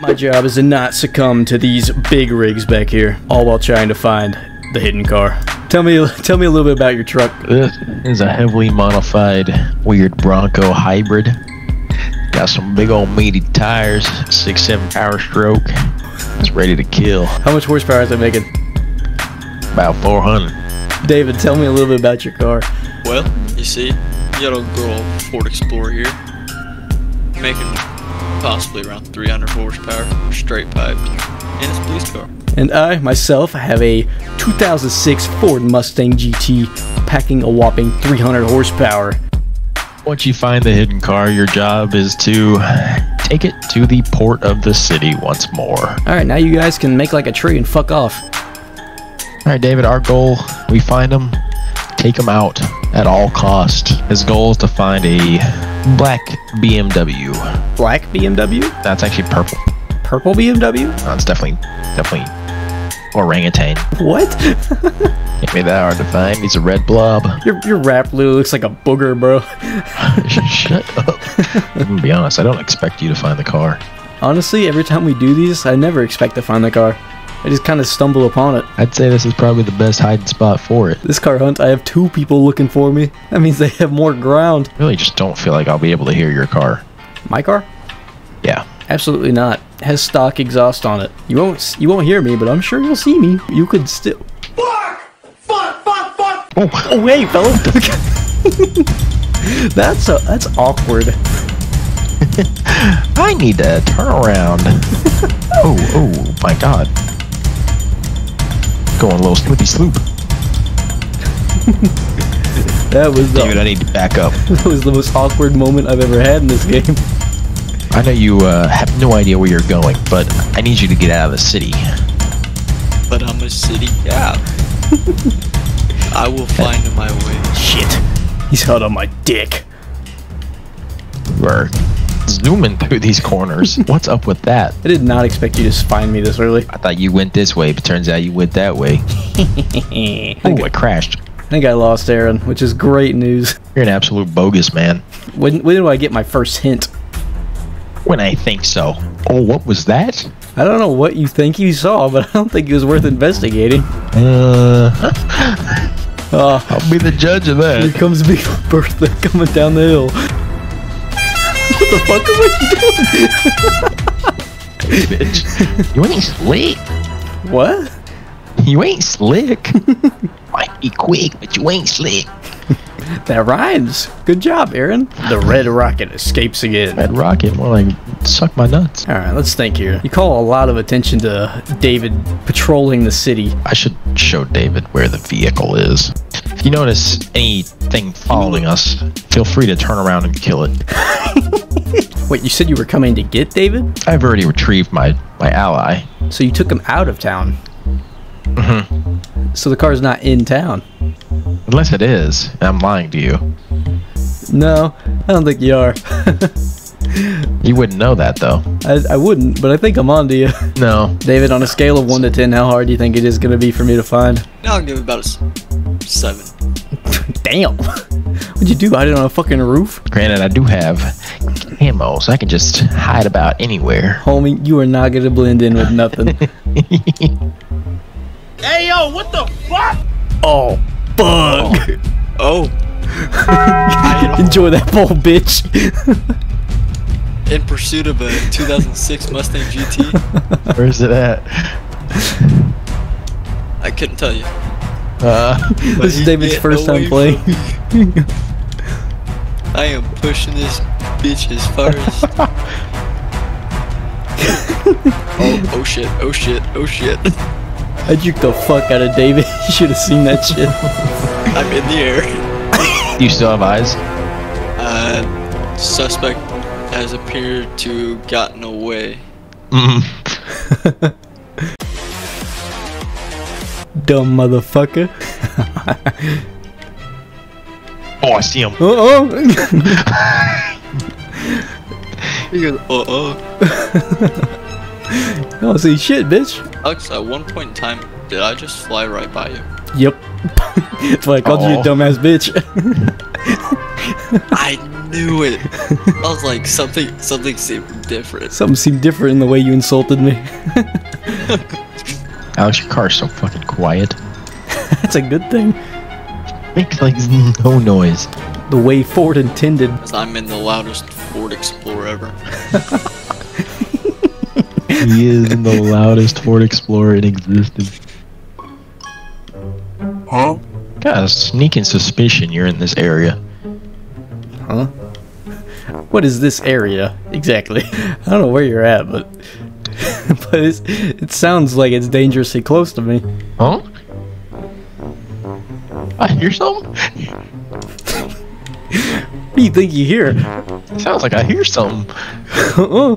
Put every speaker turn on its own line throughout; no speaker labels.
My job is to not succumb to these big rigs back here, all while trying to find the hidden car. Tell me, tell me a little bit about your truck.
This is a heavily modified weird Bronco hybrid. Got some big old meaty tires, six seven power stroke. It's ready to kill.
How much horsepower is it making?
About 400.
David, tell me a little bit about your car.
Well, you see, you got a good old Ford Explorer here, making possibly around 300 horsepower, straight piped, and it's a police car.
And I, myself, have a 2006 Ford Mustang GT packing a whopping 300 horsepower.
Once you find the hidden car, your job is to take it to the port of the city once more.
Alright, now you guys can make like a tree and fuck off.
All right, David, our goal, we find him, take him out at all cost. His goal is to find a black BMW.
Black BMW?
That's actually purple.
Purple BMW?
No, it's definitely, definitely orangutan.
What?
Can't be that hard to find. He's a red blob.
your, your rap literally looks like a booger, bro.
Shut up. I'm gonna be honest, I don't expect you to find the car.
Honestly, every time we do these, I never expect to find the car. I just kind of stumble upon it.
I'd say this is probably the best hiding spot for it.
This car hunt, I have two people looking for me. That means they have more ground.
Really just don't feel like I'll be able to hear your car.
My car?
Yeah.
Absolutely not. It has stock exhaust on it. You won't you won't hear me, but I'm sure you'll see me. You could still. Fuck! Fuck, fuck, fuck!
Oh,
Oh wait, fella. that's a that's awkward.
I need to turn around. oh, oh my god. Going a little slippy sloop.
That was the
David, I need to back up.
that was the most awkward moment I've ever had in this game.
I know you uh, have no idea where you're going, but I need you to get out of the city.
But I'm a city cop. I will find my way.
Shit. He's held on my dick.
You are zooming through these corners. What's up with that?
I did not expect you to find me this early.
I thought you went this way, but turns out you went that way.
I
Oh,
think,
I crashed.
I think I lost Aaron, which is great news.
You're an absolute bogus man.
When when do I get my first hint?
When I think so. Oh, what was that?
I don't know what you think you saw, but I don't think it was worth investigating.
Uh,
Oh,
I'll be the judge of that.
here comes Big Bertha coming down the hill. What the fuck am I doing?
Bitch. You ain't slick.
What?
You ain't slick. Might be quick, but you ain't slick.
That rhymes. Good job, Aaron. The red rocket escapes again.
Red Rocket, more like suck my nuts.
All right, let's think here. You call a lot of attention to David patrolling the city.
I should show David where the vehicle is. If you notice anything following us, feel free to turn around and kill it.
Wait, you said you were coming to get David?
I've already retrieved my, my ally.
So you took him out of town. Mm-hmm. So the car's not in town.
Unless it is, I'm lying to you.
No, I don't think you are.
You wouldn't know that though.
I, I wouldn't, but I think I'm on to you.
No.
David, on a scale of 1 to 10, how hard do you think it is going to be for me to find?
Now I'll give it about a s- seven.
Damn. What'd you do? Hide it on a fucking roof?
Granted, I do have camo, so I can just hide about anywhere.
Homie, you are not going to blend in with nothing.
Hey yo, what the fuck?
oh, bug.
Oh, oh.
Enjoy that bowl, bitch.
in pursuit of a 2006 Mustang GT.
Where's it at?
I couldn't tell you.
Uh,
this is David's first time playing.
I am pushing this bitch as far as. oh, oh shit! Oh shit! Oh shit!
I juked the fuck out of David. You should have seen that shit.
I'm in the air.
you still have eyes?
Uh, suspect has appeared to gotten away.
Mm.
Dumb motherfucker.
Oh, I see him.
Oh, oh.
He goes, uh uh.
I don't see shit, bitch.
Alex, at one point in time, did I just fly right by you?
Yep. That's why I called you a dumbass bitch.
I knew it. I was like, something, something seemed different.
Something seemed different in the way you insulted me.
Alex, your car's so fucking quiet.
That's a good thing.
Makes like no noise.
The way Ford intended.
'Cause I'm in the loudest Ford Explorer ever.
He is in the loudest Ford Explorer in existence.
Huh?
Got a sneaking suspicion you're in this area.
Huh? What is this area exactly? I don't know where you're at, but but it's, it sounds like it's dangerously close to me.
Huh? I hear something?
What do you think you hear?
Sounds like I hear something.
oh,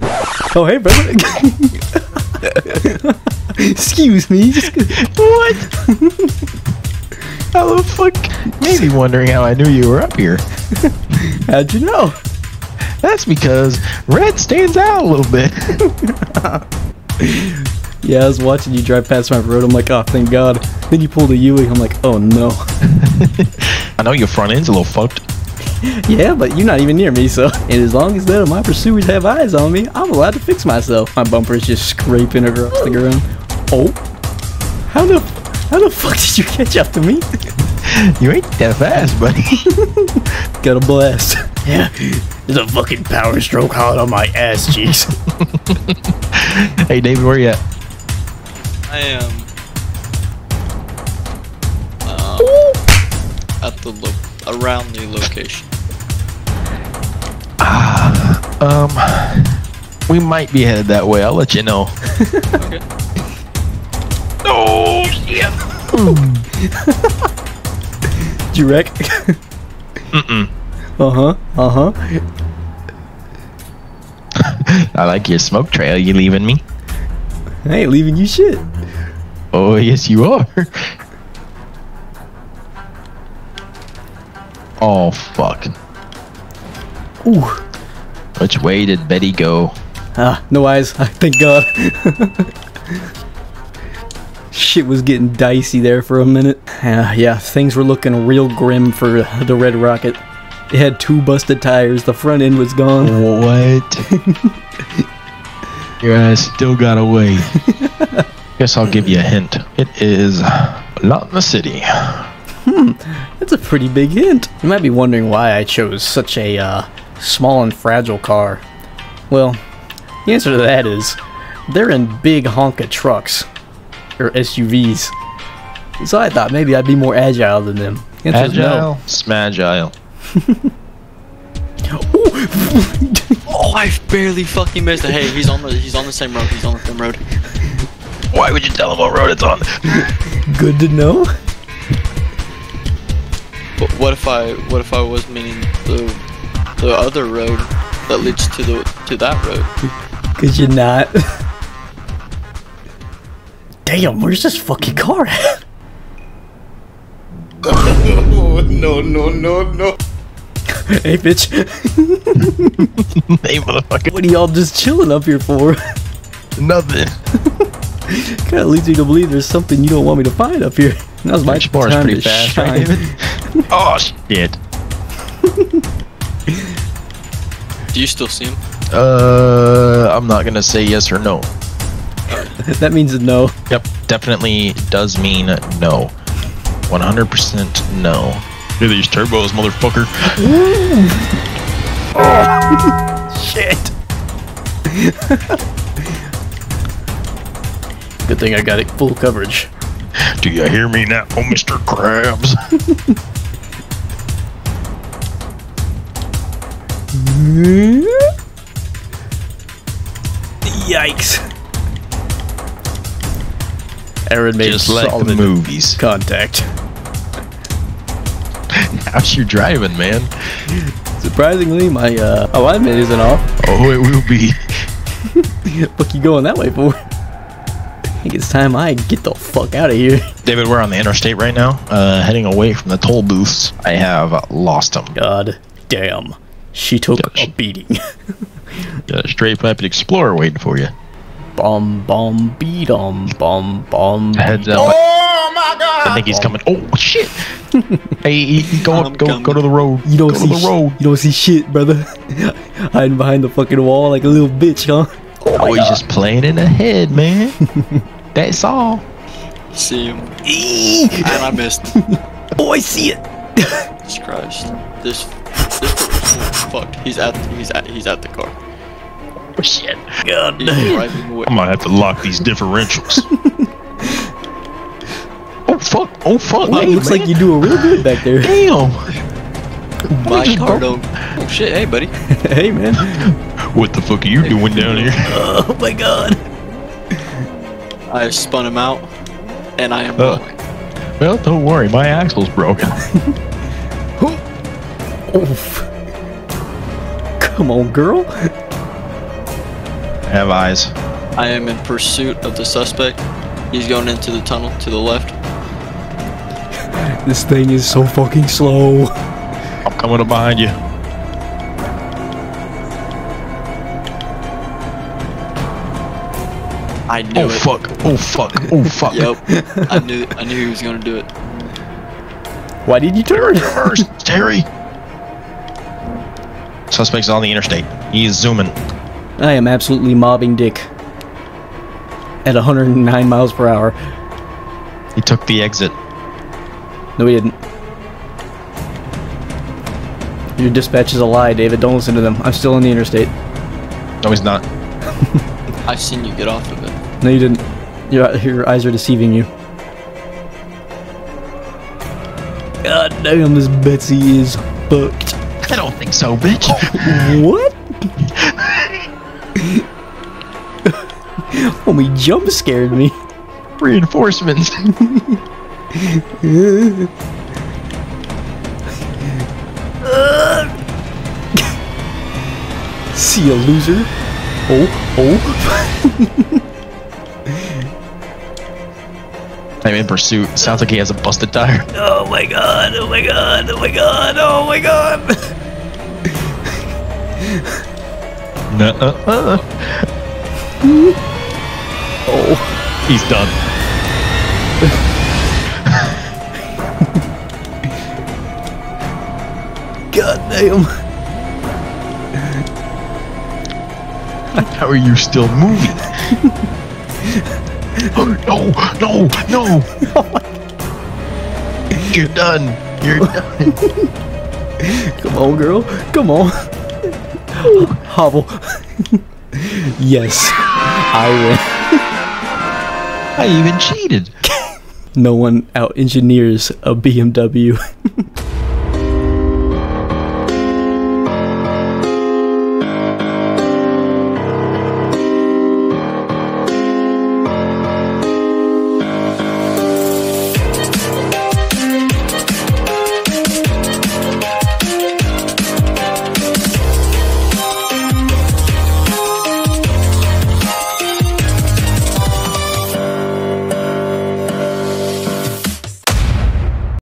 oh, hey, brother. Excuse me.
What? How the fuck? Maybe wondering how I knew you were up here.
how'd you know?
That's because red stands out a little bit.
Yeah, I was watching you drive past my road. I'm like, oh, thank God. Then you pulled a Yui. I'm like, oh no.
I know your front end's a little fucked.
Yeah, but you're not even near me, so. And as long as none of my pursuers have eyes on me, I'm allowed to fix myself. My bumper is just scraping across the ground. Oh, how the how the fuck did you catch up to me?
You ain't that fast, buddy.
Got a blast. Yeah, there's a fucking power stroke hot on my ass cheeks.
hey, David, where you at?
I am um, at the lo- around the location.
Um, we might be headed that way. I'll let you know.
Okay.
Oh, shit.
Did you wreck?
Mm-mm.
uh huh. Uh huh.
I like your smoke trail you leaving me.
I ain't leaving you shit.
Oh, yes, you are. Oh, fuck.
Ooh.
Which way did Betty go?
Ah, no eyes. I thank God. Shit was getting dicey there for a minute. Yeah, yeah, things were looking real grim for the Red Rocket. It had two busted tires. The front end was gone.
What? Your ass still got away. Guess I'll give you a hint. It is not in the city.
Hmm, that's a pretty big hint. You might be wondering why I chose such a uh, small and fragile car. Well, the answer to that is they're in big honka trucks or SUVs. So I thought maybe I'd be more agile than them. The answer is no.
Smagile.
Oh, I barely fucking missed it. Hey, he's on the he's on the same road. He's on the same road.
Why would you tell him what road it's on?
Good to know.
But what if I what if I was meaning the the other road that leads to the to that road?
Cause you're not. Damn, where's this fucking car at?
Oh, no, no, no, no.
hey, bitch.
hey, motherfucker.
what are y'all just chilling up here for?
Nothing.
Kinda leads me to believe there's something you don't want me to find up here. Now's my
Explorer's
time
pretty
to
fast,
shine.
right, David? oh, shit.
Do you still see him?
Uh, I'm not gonna say yes or no.
that means no.
Yep, definitely does mean no. 100% no. Hear these turbos, motherfucker.
Shit. Good thing I got it full coverage.
Do you hear me now, Mr. Krabs?
Yikes. Aaron made
Just like the
solid
movies.
contact.
How's your driving, man?
Surprisingly, my uh, alignment isn't off.
Oh, it will be.
What you going that way for? I think it's time I get the fuck out of here.
David, we're on the interstate right now, uh, heading away from the toll booths. I have lost them.
God damn. She took a beating.
Got a straight piped Explorer waiting for you.
Bum bum beat 'em bum bum.
Heads up.
Oh my god!
I think he's coming. Oh shit! hey, he- he- go
I'm
go go to the road.
You don't
go
see
to the road.
You don't see shit, brother. Hiding behind the fucking wall like a little bitch, huh?
Oh, he's just playing in the head, man. That's all.
See him. and I missed.
Oh, I see it.
Jesus Christ. This this is fucked. He's at he's at he's at the car.
Oh shit!
God
He's driving away.
I might have to lock these differentials. oh fuck! Oh fuck!
Well, it
hey,
looks
man.
like you're doing real good back there.
Damn!
My car don't. Oh shit! Hey buddy.
hey, man.
What the fuck are you doing down here?
Oh my god.
I spun him out, and I am
Uh.
rolling.
Well, don't worry, my axle's broken.
Oof. Come on, girl.
Have eyes.
I am in pursuit of the suspect. He's going into the tunnel to the left.
This thing is so fucking slow.
I'm coming up behind you.
I knew
Oh
it.
fuck! Oh fuck! Oh fuck!
Yep. I knew I knew he was gonna do it.
Why did you turn?
Reverse, Terry. Suspect's on the interstate. He is zooming.
I am absolutely mobbing Dick at 109 miles per hour.
He took the exit.
No, he didn't. Your dispatch is a lie, David. Don't listen to them. I'm still on the interstate.
No, he's not.
I've seen you get off of it.
No, you didn't. Your, your eyes are deceiving you. God damn, this Betsy is fucked.
I don't think so, bitch.
What? Homie jump scared me.
Reinforcements.
See a loser. Oh, oh.
I'm in pursuit. Sounds like he has a busted tire.
Oh my god, oh my god, oh my god, oh my god.
Nuh-uh.
Oh,
He's done.
god damn.
How are you still moving? oh, no, no, no. You're done. You're done.
Come on, girl. Come on. Hobble. yes, I
I even cheated.
No one out engineers a BMW.